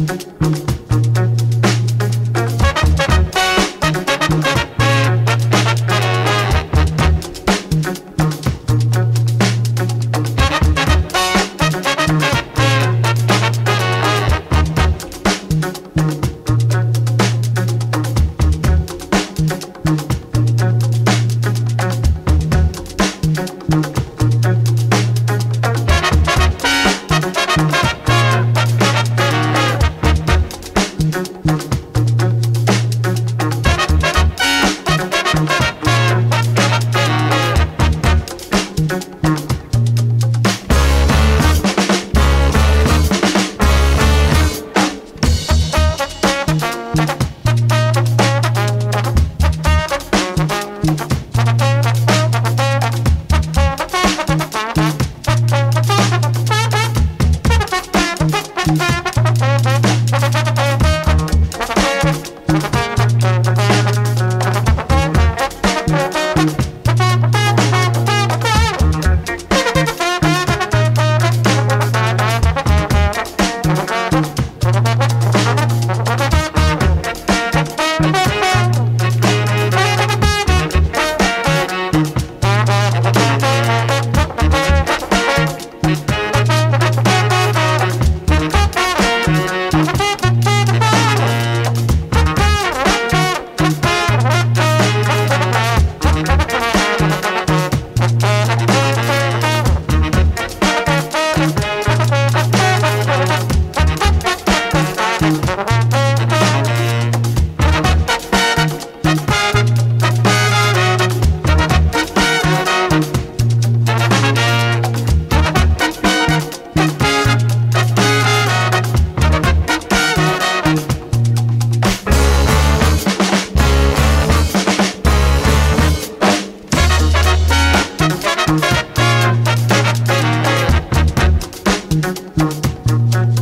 Thank you. Thank you. Thank